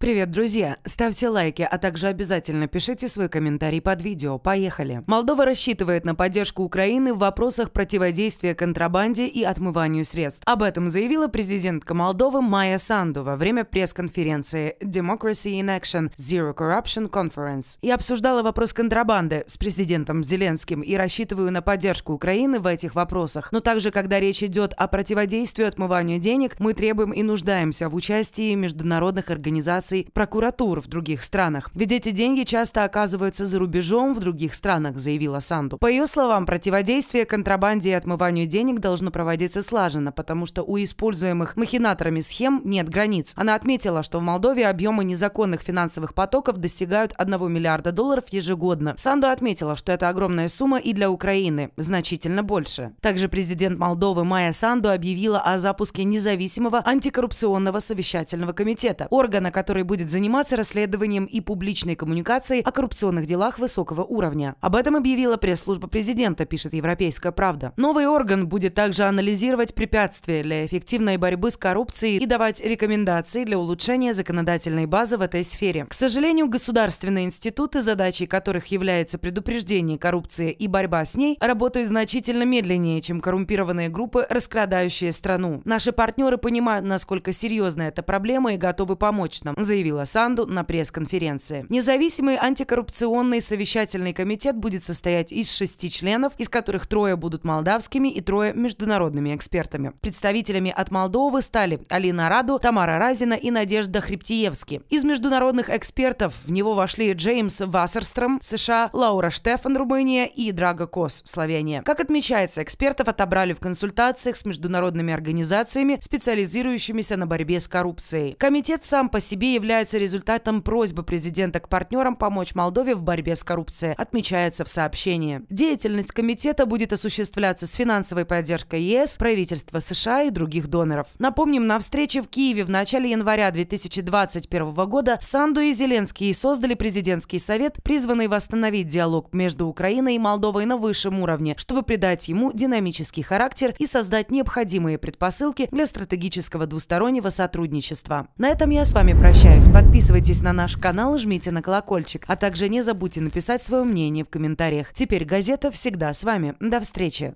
Привет, друзья! Ставьте лайки, а также обязательно пишите свой комментарий под видео. Поехали! Молдова рассчитывает на поддержку Украины в вопросах противодействия контрабанде и отмыванию средств. Об этом заявила президентка Молдовы Майя Санду во время пресс-конференции Democracy in Action Zero Corruption Conference и обсуждала вопрос контрабанды с президентом Зеленским и рассчитываю на поддержку Украины в этих вопросах. Но также, когда речь идет о противодействии отмыванию денег, мы требуем и нуждаемся в участии международных организаций организаций прокуратур в других странах. Ведь эти деньги часто оказываются за рубежом в других странах, заявила Санду. По ее словам, противодействие контрабанде и отмыванию денег должно проводиться слаженно, потому что у используемых махинаторами схем нет границ. Она отметила, что в Молдове объемы незаконных финансовых потоков достигают 1 миллиарда долларов ежегодно. Санду отметила, что это огромная сумма и для Украины, значительно больше. Также президент Молдовы Майя Санду объявила о запуске независимого антикоррупционного совещательного комитета, органа, который который будет заниматься расследованием и публичной коммуникацией о коррупционных делах высокого уровня. Об этом объявила пресс-служба президента, пишет «Европейская правда». Новый орган будет также анализировать препятствия для эффективной борьбы с коррупцией и давать рекомендации для улучшения законодательной базы в этой сфере. К сожалению, государственные институты, задачей которых является предупреждение коррупции и борьба с ней, работают значительно медленнее, чем коррумпированные группы, раскрадающие страну. Наши партнеры понимают, насколько серьезна эта проблема и готовы помочь нам, заявила Санду на пресс-конференции. Независимый антикоррупционный совещательный комитет будет состоять из шести членов, из которых трое будут молдавскими и трое международными экспертами. Представителями от Молдовы стали Алина Раду, Тамара Разина и Надежда Хребтиевски. Из международных экспертов в него вошли Джеймс Вассерстром, США, Лаура Штефан, Румыния и Драга Кос, Словения. Как отмечается, экспертов отобрали в консультациях с международными организациями, специализирующимися на борьбе с коррупцией. Комитет сам по себе является результатом просьбы президента к партнерам помочь Молдове в борьбе с коррупцией, отмечается в сообщении. Деятельность комитета будет осуществляться с финансовой поддержкой ЕС, правительства США и других доноров. Напомним, на встрече в Киеве в начале января 2021 года Санду и Зеленский создали президентский совет, призванный восстановить диалог между Украиной и Молдовой на высшем уровне, чтобы придать ему динамический характер и создать необходимые предпосылки для стратегического двустороннего сотрудничества. На этом я с вами прощаюсь прощаюсь. Подписывайтесь на наш канал, жмите на колокольчик, а также не забудьте написать свое мнение в комментариях. Теперь газета всегда с вами. До встречи.